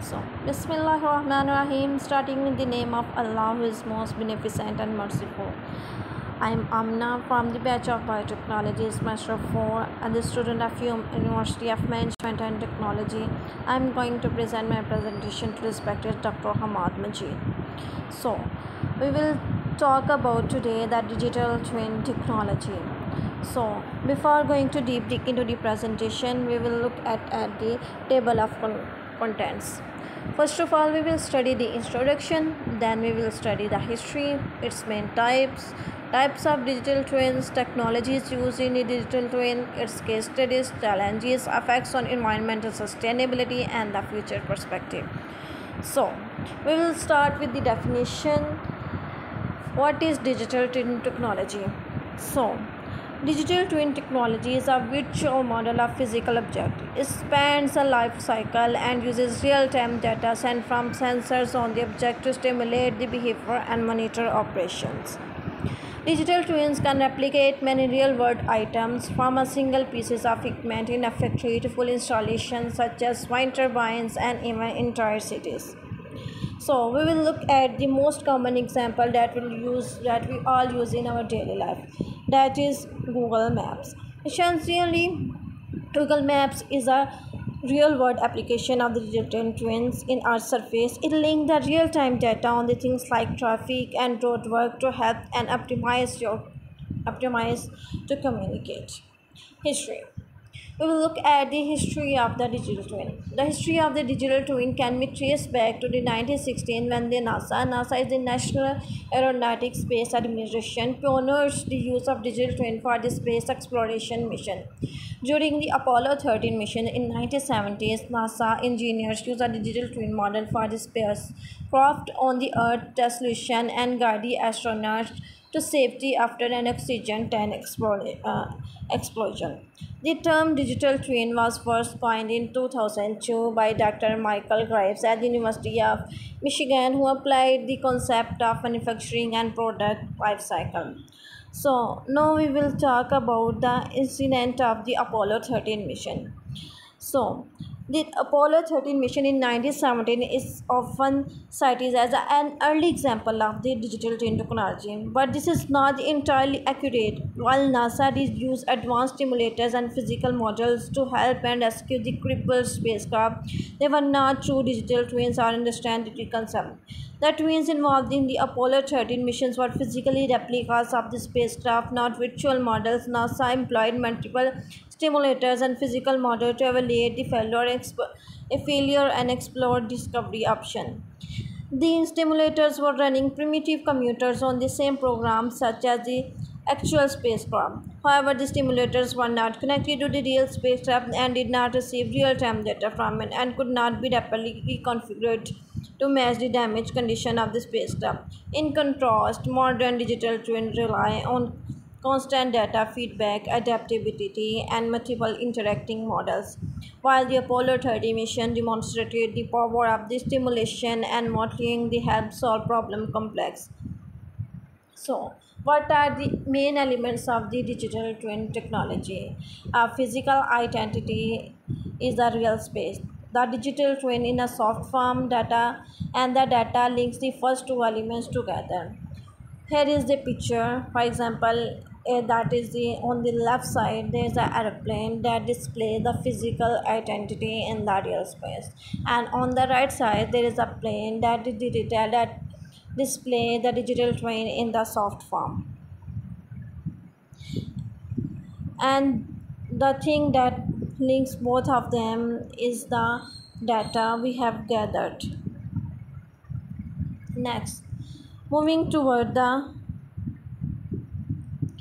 So, Bismillah Rahman Rahim, starting with the name of Allah who is most beneficent and merciful. I am Amna from the batch of Biotechnology, Semester 4, and the student of University of Management and Technology. I am going to present my presentation to respected Dr. Hammad Majeed. So, we will talk about today the digital twin technology. So, before going to deep dig into the presentation, we will look at, at the table of contents. First of all, we will study the introduction, then we will study the history, its main types, types of digital twins, technologies used in the digital twin, its case studies, challenges, effects on environmental sustainability, and the future perspective. So, we will start with the definition. What is digital twin technology? So, Digital twin technology is a virtual model of physical object. It spans a life cycle and uses real-time data sent from sensors on the object to stimulate the behavior and monitor operations. Digital twins can replicate many real-world items from a single pieces of equipment in a factory to full installations such as wind turbines and even entire cities. So we will look at the most common example that we use that we all use in our daily life that is Google Maps. Essentially, Google Maps is a real world application of the digital twins in our surface. It links the real time data on the things like traffic and road work to help and optimize your optimize to communicate. History we will look at the history of the digital twin. The history of the digital twin can be traced back to the 1916 when the NASA, NASA is the National Aeronautic Space Administration, pioneers the use of digital twin for the space exploration mission. During the Apollo 13 mission in 1970s, NASA engineers used a digital twin model for the spacecraft on the Earth solution and guide the astronauts to safety after an oxygen tank uh, explosion. The term digital twin was first coined in 2002 by Dr. Michael Grieves at the University of Michigan, who applied the concept of manufacturing and product life cycle. So, now we will talk about the incident of the Apollo 13 mission. So, the Apollo 13 mission in 1917 is often cited as an early example of the digital twin technology, but this is not entirely accurate. While NASA did use advanced simulators and physical models to help and rescue the crippled spacecraft, they were not true digital twins or understand the concept. The twins involved in the Apollo 13 missions were physically replicas of the spacecraft, not virtual models. NASA employed multiple stimulators and physical models to evaluate the failure, and explore discovery option. These stimulators were running primitive computers on the same program such as the actual spacecraft. However, the stimulators were not connected to the real spacecraft and did not receive real-time data from it and could not be rapidly configured to match the damaged condition of the spacecraft. In contrast, modern digital twins rely on constant data feedback, adaptability, and multiple interacting models. While the Apollo 30 mission demonstrated the power of the stimulation and modeling, they help solve problem complex. So, what are the main elements of the digital twin technology? A physical identity is the real space. The digital twin in a soft form data and the data links the first two elements together. Here is the picture. For example, uh, that is the on the left side there is an airplane that display the physical identity in the real space and on the right side there is a plane that digital that display the digital twin in the soft form and the thing that links both of them is the data we have gathered next moving toward the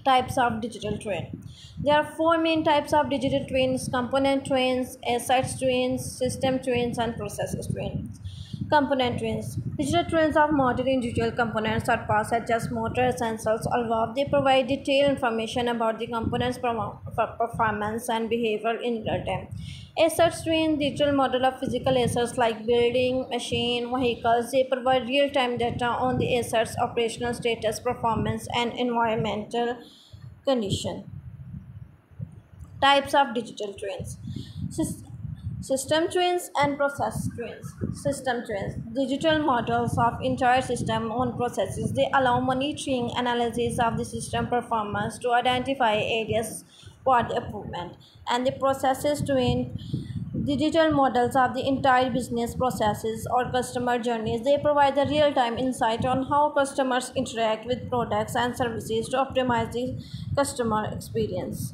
types of digital twin. There are four main types of digital twins component twins, asset twins, system twins, and processes twins. Component twins. Digital twins of modern individual components are parts such as motor, sensors, or. They provide detailed information about the component's performance and behavior in real time. Assets twin digital model of physical assets like building, machine, vehicles. They provide real-time data on the assets' operational status, performance, and environmental condition. Types of digital twins. System twins and process twins. System twins, digital models of entire system on processes. They allow monitoring analysis of the system performance to identify areas for improvement. And the processes twin digital models of the entire business processes or customer journeys. They provide the real-time insight on how customers interact with products and services to optimize the customer experience.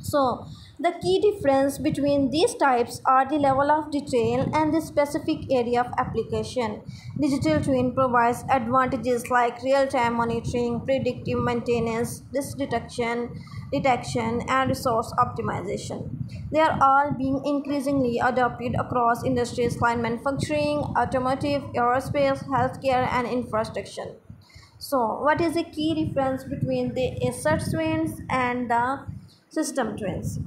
So, the key difference between these types are the level of detail and the specific area of application. Digital twin provides advantages like real-time monitoring, predictive maintenance, risk detection, detection, and resource optimization. They are all being increasingly adopted across industries like manufacturing, automotive, aerospace, healthcare, and infrastructure. So, what is the key difference between the asset twins and the system twins?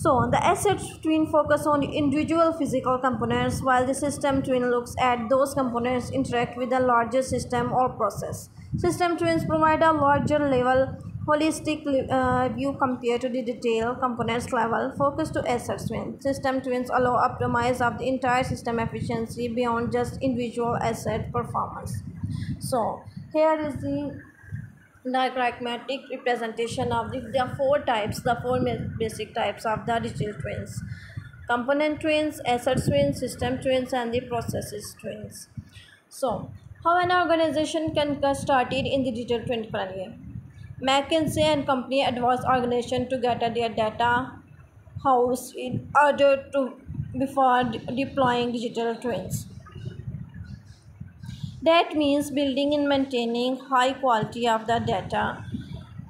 So the asset twin focus on individual physical components while the system twin looks at those components interact with a larger system or process. System twins provide a larger level holistic uh, view compared to the detail components level focus to asset twin. System twins allow optimize of the entire system efficiency beyond just individual asset performance. So here is the diagrammatic representation of the there are four types the four basic types of the digital twins. Component twins asset twins system twins and the processes twins. So how an organization can get started in the digital twin career? Mckinsey and company advise organization to gather their data house in order to before deploying digital twins that means building and maintaining high quality of the data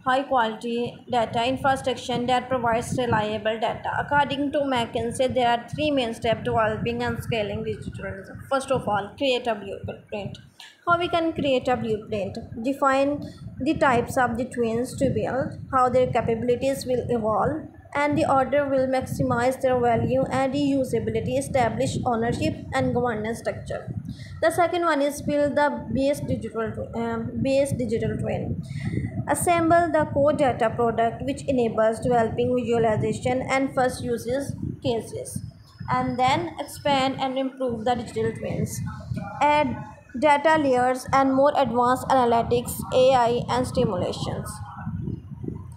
high quality data infrastructure that provides reliable data. According to McKinsey, there are three main steps to developing and scaling digital. First of all, create a blueprint. How we can create a blueprint? Define the types of the twins to build, how their capabilities will evolve, and the order will maximize their value and reusability, establish ownership and governance structure. The second one is build the base digital um, base digital twin. Assemble the core data product which enables developing visualization and first uses cases, and then expand and improve the digital twins. Add data layers and more advanced analytics, AI, and stimulations.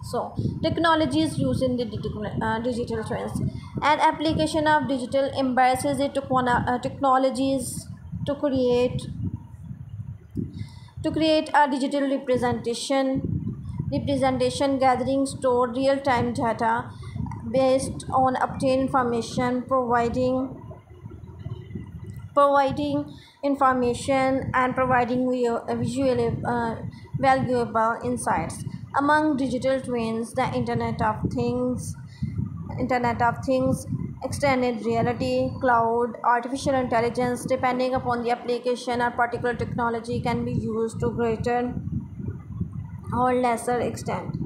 So, technologies used in the digital, uh, twins and application of digital embraces the uh, technologies to create to create a digital representation representation gathering store real-time data based on obtained information providing providing information and providing visually uh, valuable insights among digital twins the internet of things internet of things extended reality cloud artificial intelligence depending upon the application or particular technology can be used to greater or lesser extent.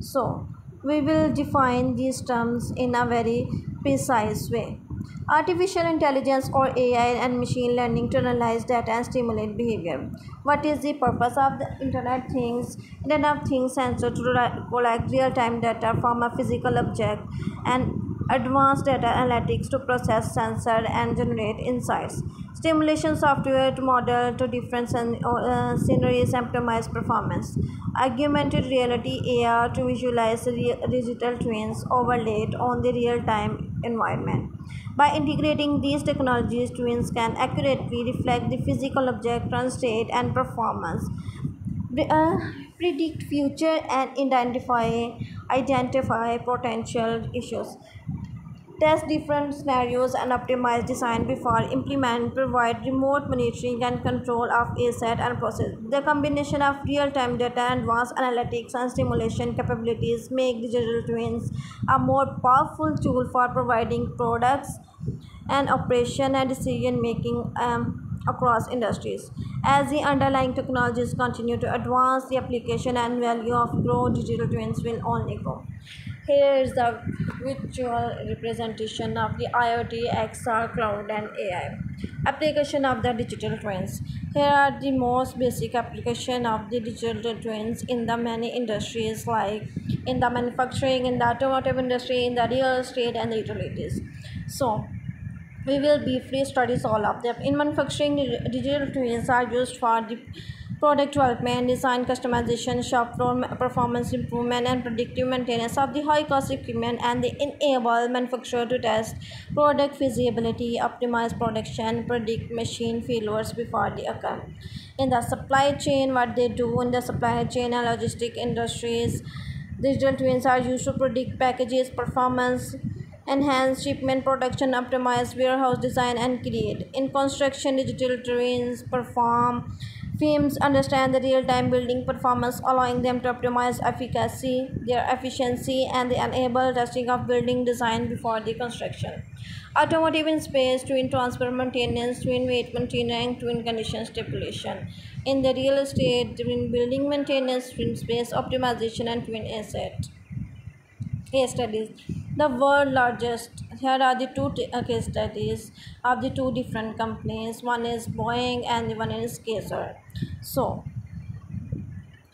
So we will define these terms in a very precise way Artificial intelligence or AI and machine learning to analyze data and stimulate behavior. What is the purpose of the Internet Things? Internet of Things sensor to collect real-time data from a physical object and advanced data analytics to process, sensor, and generate insights. Stimulation software to model to different uh, scenarios and optimize performance. Augmented reality AR to visualize digital twins overlaid on the real-time environment. By integrating these technologies, twins can accurately reflect the physical object, state, and performance, uh, predict future, and identify identify potential issues test different scenarios and optimize design before implement provide remote monitoring and control of asset and process the combination of real-time data and advanced analytics and simulation capabilities make digital twins a more powerful tool for providing products and operation and decision making um, across industries. As the underlying technologies continue to advance, the application and value of grow digital twins will only grow. Here is the virtual representation of the IoT, XR, cloud and AI. Application of the digital twins. Here are the most basic application of the digital twins in the many industries like in the manufacturing, in the automotive industry, in the real estate and the utilities. So we will briefly study all of them. In manufacturing, digital twins are used for the product development, design, customization, shop floor performance improvement, and predictive maintenance of the high-cost equipment, and they enable manufacturer to test product feasibility, optimize production, predict machine failures before they occur. In the supply chain, what they do in the supply chain and logistic industries, digital twins are used to predict packages, performance, enhance shipment production optimize warehouse design and create in construction digital twins perform FEMs understand the real-time building performance, allowing them to optimize efficacy, their efficiency, and the enable testing of building design before the construction. Automotive in space, twin transfer maintenance, twin weight maintaining, twin condition stipulation. In the real estate, twin building maintenance, twin space optimization, and twin asset. Case studies. The world largest here are the two uh, case studies of the two different companies. One is boeing and the one is Kaeser so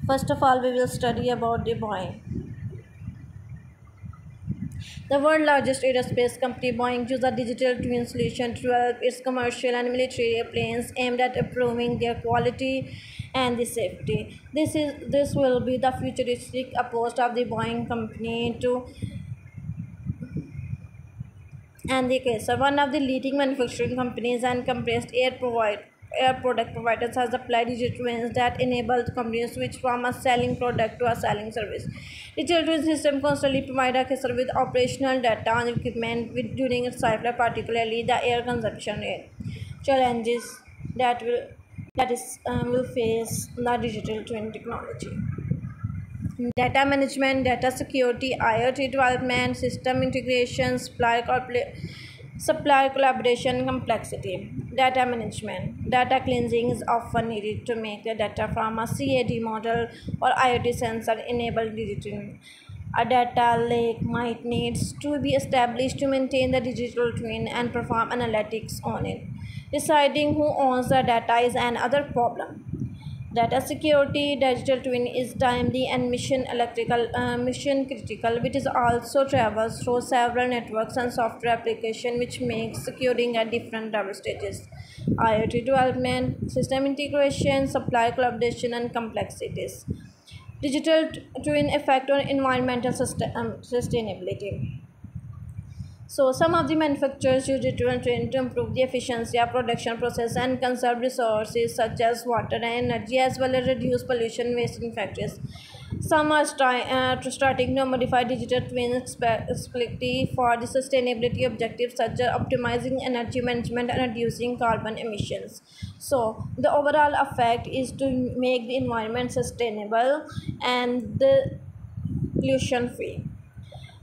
first of all we will study about the boeing. The world largest aerospace company, Boeing, uses a digital twin solution to help its commercial and military airplanes aimed at improving their quality and the safety. This is this will be the futuristic approach of the Boeing company to and the case one of the leading manufacturing companies and compressed air provide air product providers has applied digital twins that enable companies to switch from a selling product to a selling service. Digital twin system constantly provide a customer with operational data and equipment with, during its cycle, particularly the air consumption rate. Challenges that will that is um, will face the digital twin technology data management, data security, IoT development, system integration, supply, supply collaboration, complexity. Data management. Data cleansing is often needed to make the data from a CAD model or IoT sensor enabled digital. A data lake might needs to be established to maintain the digital twin and perform analytics on it. Deciding who owns the data is another problem Data security digital twin is timely and mission electrical uh, mission critical which is also travels through several networks and software application which makes securing at different level stages. IoT development, system integration, supply collaboration and complexities. Digital twin effect on environmental um, sustainability. So some of the manufacturers use twin to improve the efficiency of production process and conserve resources such as water and energy as well as reduce pollution waste in factories. Some are uh, starting to modify digital twins explicitly for the sustainability objectives such as optimizing energy management and reducing carbon emissions. So the overall effect is to make the environment sustainable and the pollution free.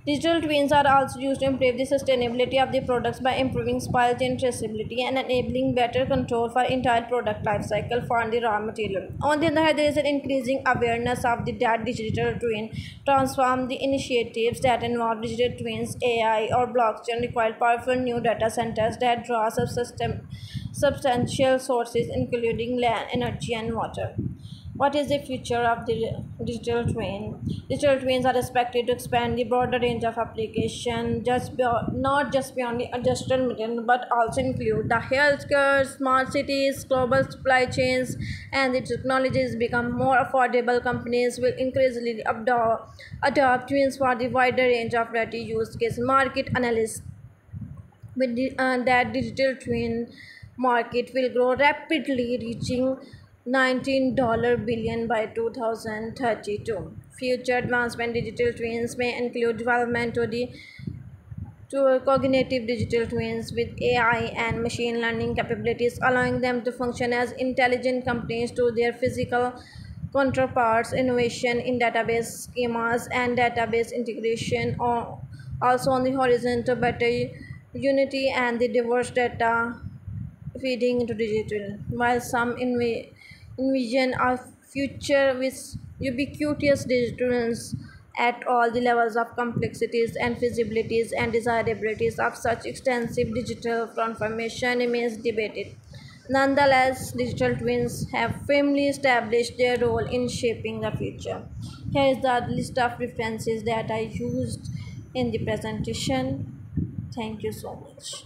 Digital twins are also used to improve the sustainability of the products by improving supply chain traceability and enabling better control for entire product life cycle for the raw material. On the other hand, there is an increasing awareness of the that digital twin transform the initiatives that involve digital twins, AI, or blockchain require powerful new data centers that draw substantial sources including land, energy, and water. What is the future of the digital twin? Digital twins are expected to expand the broader range of application, just beyond, not just beyond the industrial medium, but also include the healthcare, smart cities, global supply chains, and the technologies become more affordable. Companies will increasingly adopt, adopt twins for the wider range of variety use case. Market analysts with the, uh, that digital twin market will grow rapidly, reaching 19 dollar by 2032 future advancement digital twins may include development to the to cognitive digital twins with AI and machine learning capabilities, allowing them to function as intelligent companies to their physical counterparts, innovation in database schemas and database integration, or also on the horizon to better unity and the diverse data feeding into digital. While some envision a future with ubiquitous digital at all the levels of complexities and feasibilities and desirabilities of such extensive digital transformation remains debated. Nonetheless, digital twins have firmly established their role in shaping the future. Here is the list of references that I used in the presentation. Thank you so much.